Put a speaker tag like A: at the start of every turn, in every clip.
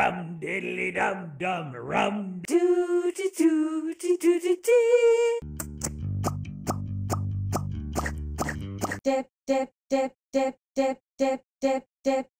A: rum diddly dum dum rum.
B: Do do do do do do do. Dip dip dip dip dip dip dip dip.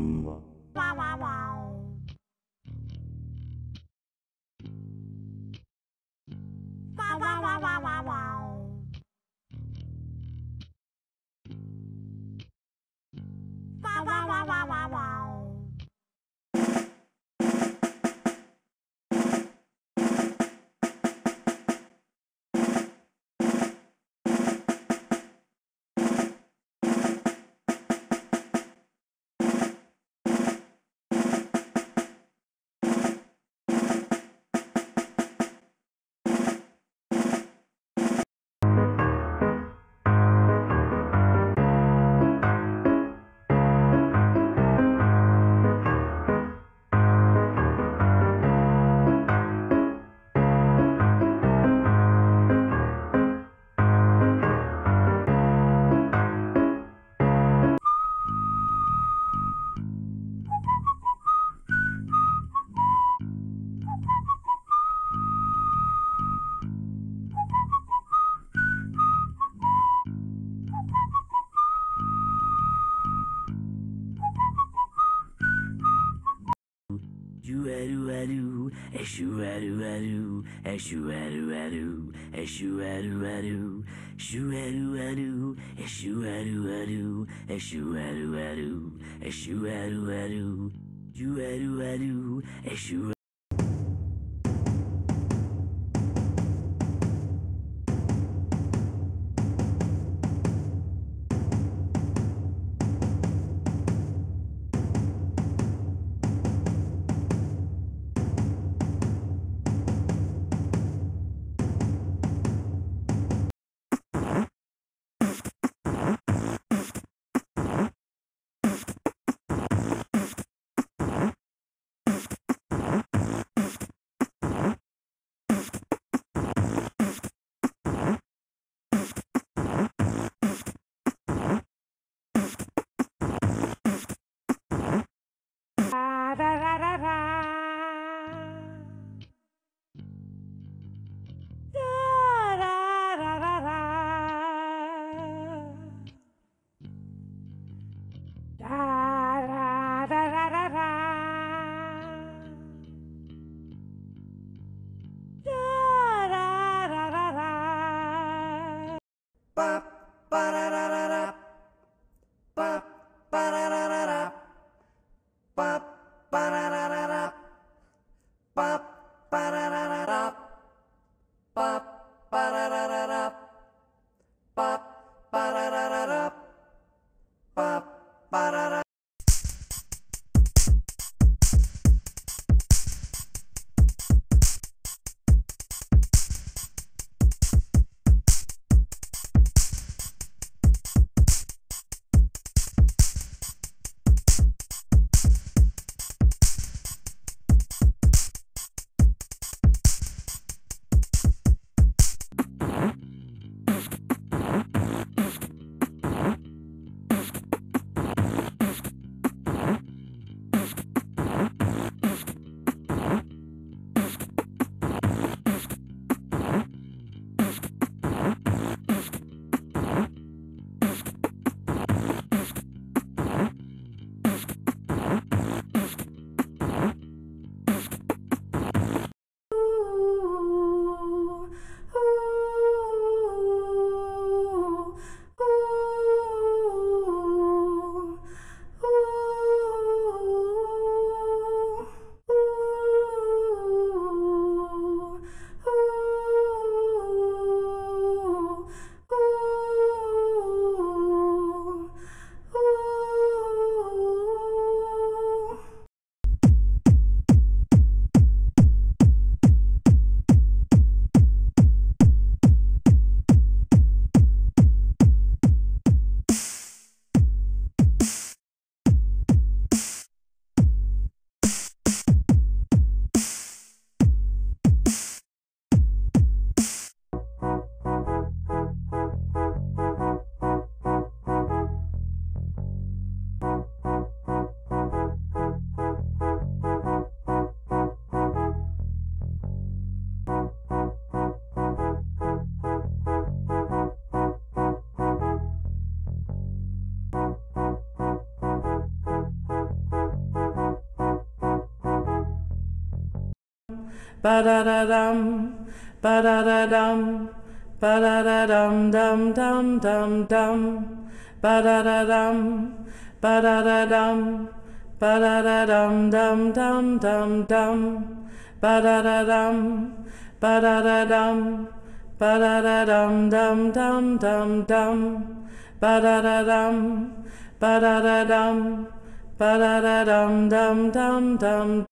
C: Shoo-a-doo-a-doo, a shoo-a-doo-a-doo, a shoo-a-doo-a-doo, a shoo-a-doo-a-doo, shoo-a-doo-a-doo, a shoo-a-doo-a-doo, ba
A: ba da da dum, ba da da dum, ba da da dum dum. Dum dum dum, ba da da dum, ba da da dum, ba da da dum dum. Dum dum dum, ba da da dum, ba da da dum, ba da da dum dum. Dum dum dum, ba da da dum, ba da da dum, ba da da dum dum dum dum